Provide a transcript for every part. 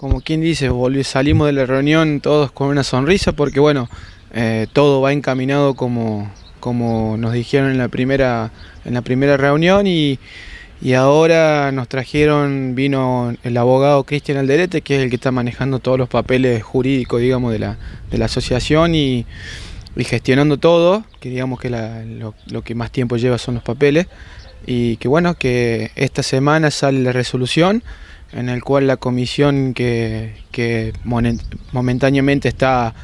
como quien dice, salimos de la reunión todos con una sonrisa porque bueno, eh, todo va encaminado como, como nos dijeron en la primera, en la primera reunión y, ahora nos trajeron, vino el abogado Cristian Alderete, que es el que está manejando todos los papeles jurídicos, digamos, de la, de la asociación y, gestionando todo, que digamos que lo, lo, que más tiempo lleva son los papeles, y que bueno, que esta semana sale la resolución en el cual la comisión que, momentáneamente está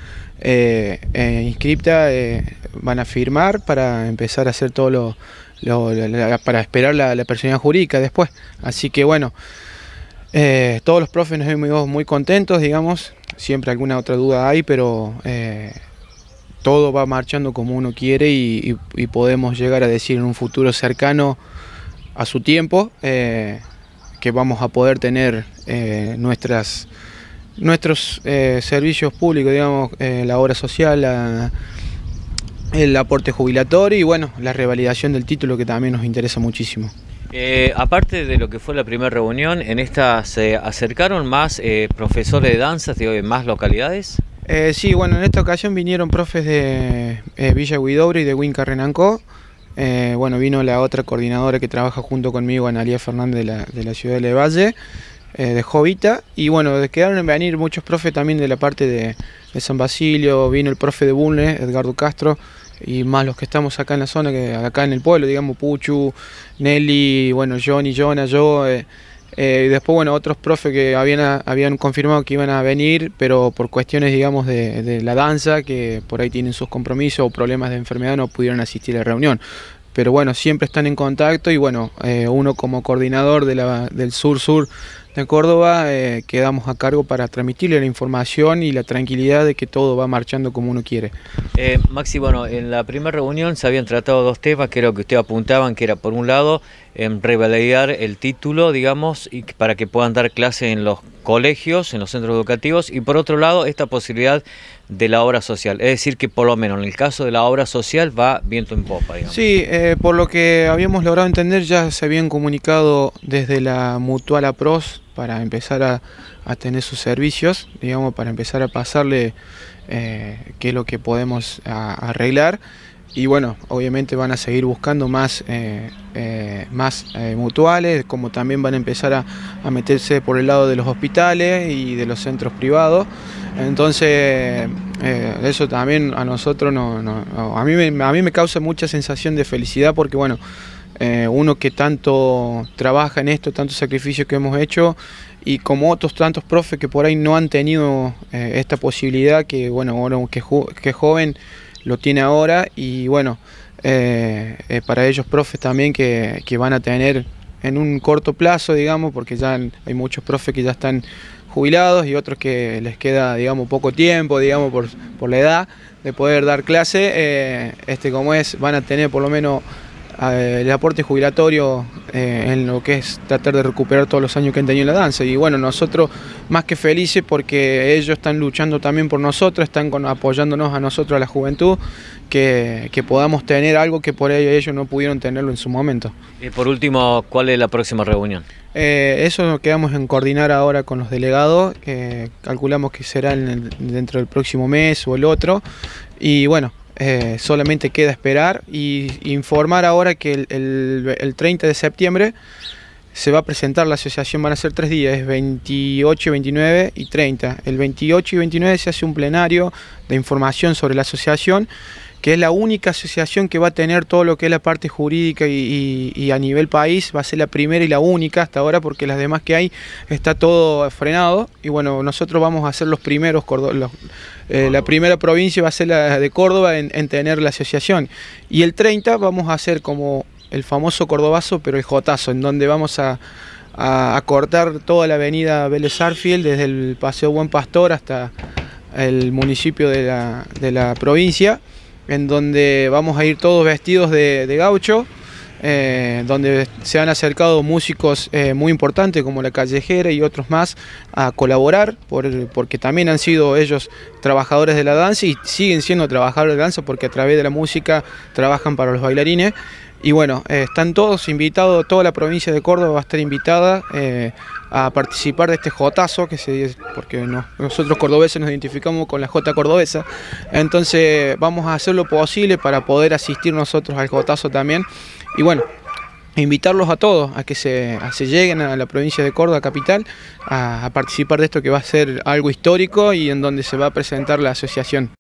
eh, eh, inscripta eh, van a firmar para empezar a hacer todo lo, para esperar la, la, personalidad jurídica después. Así que bueno, todos los profes nos vemos muy contentos, digamos, siempre alguna otra duda hay, pero todo va marchando como uno quiere y, podemos llegar a decir en un futuro cercano a su tiempo que vamos a poder tener eh, nuestras, nuestros eh, servicios públicos, digamos, eh, la obra social, el aporte jubilatorio y bueno, la revalidación del título que también nos interesa muchísimo. aparte de lo que fue la primera reunión, ¿en esta se acercaron más profesores de danzas de más localidades? sí, bueno, en esta ocasión vinieron profes de Villa Huidobro y de Winca Renancó. Eh, bueno, vino la otra coordinadora que trabaja junto conmigo, Analia Fernández de la, ciudad de Valle, eh, de Jovita. Y bueno, quedaron en venir muchos profes también de la parte de, San Basilio, vino el profe de Bulnes, Edgardo Castro, y más los que estamos acá en la zona, que acá en el pueblo, digamos, Puchu, Nelly, bueno, Johnny, Jonah, yo. Eh, y después, bueno, otros profes que habían, habían confirmado que iban a venir, pero por cuestiones, digamos, de, la danza, que por ahí tienen sus compromisos o problemas de enfermedad, no pudieron asistir a la reunión. Pero bueno, siempre están en contacto y bueno, eh, uno como coordinador del sur-sur de Córdoba eh, quedamos a cargo para transmitirle la información y la tranquilidad de que todo va marchando como uno quiere. Eh, Maxi, bueno, en la primera reunión se habían tratado dos temas, que era lo que usted apuntaban, que era por un lado en revalidar el título, digamos, y para que puedan dar clase en los colegios, en los centros educativos, y por otro lado esta posibilidad de la obra social. Es decir, que por lo menos en el caso de la obra social va viento en popa. Digamos. Sí, eh, por lo que habíamos logrado entender, ya se habían comunicado desde la Mutual APROS para empezar a, tener sus servicios, digamos, para empezar a pasarle eh, qué es lo que podemos arreglar y bueno, obviamente van a seguir buscando más, eh, eh, más mutuales, como también van a empezar a, meterse por el lado de los hospitales y de los centros privados. Entonces, eso también a nosotros, no, a, mí a mí me causa mucha sensación de felicidad porque, bueno, uno que tanto trabaja en esto, tantos sacrificios que hemos hecho y como otros tantos profes que por ahí no han tenido esta posibilidad, que, bueno, ahora que, que joven lo tiene ahora y bueno, eh, eh, para ellos profes también que, van a tener en un corto plazo, digamos, porque ya hay muchos profes que ya están jubilados y otros que les queda, digamos, poco tiempo, digamos, por, por la edad de poder dar clase, eh, este como es, van a tener por lo menos el aporte jubilatorio eh, en lo que es tratar de recuperar todos los años que han tenido en la danza. Y bueno, nosotros más que felices porque ellos están luchando también por nosotros, están apoyándonos a nosotros, a la juventud, que, podamos tener algo que por ello ellos no pudieron tenerlo en su momento. Y por último, ¿cuál es la próxima reunión? Eh, eso nos quedamos en coordinar ahora con los delegados, que calculamos que será dentro del próximo mes o el otro. Y bueno, eh, solamente queda esperar y informar ahora que el, 30 de septiembre se va a presentar la asociación, van a ser tres días, es 28, 29 y 30. El 28 y 29 se hace un plenario de información sobre la asociación que es la única asociación que va a tener todo lo que es la parte jurídica y, a nivel país, va a ser la primera y la única hasta ahora porque las demás que hay está todo frenado. Y bueno, nosotros vamos a ser los primeros, eh, la primera provincia va a ser la de Córdoba en, tener la asociación. Y el 30 vamos a hacer como el famoso cordobazo pero el jotazo, en donde vamos a, cortar toda la avenida Vélez Arfield desde el Paseo Buen Pastor hasta el municipio de la, de la provincia en donde vamos a ir todos vestidos de, gaucho, eh, donde se han acercado músicos eh, muy importantes como La Callejera y otros más a colaborar, porque también han sido ellos trabajadores de la danza y siguen siendo trabajadores de danza porque a través de la música trabajan para los bailarines. Y bueno, eh, están todos invitados, toda la provincia de Córdoba va a estar invitada eh, a participar de este Jotazo, que se, porque nosotros cordobeses nos identificamos con la J cordobesa. Entonces vamos a hacer lo posible para poder asistir nosotros al Jotazo también. Y bueno, invitarlos a todos a que se, lleguen a la provincia de Córdoba capital a participar de esto que va a ser algo histórico y en donde se va a presentar la asociación.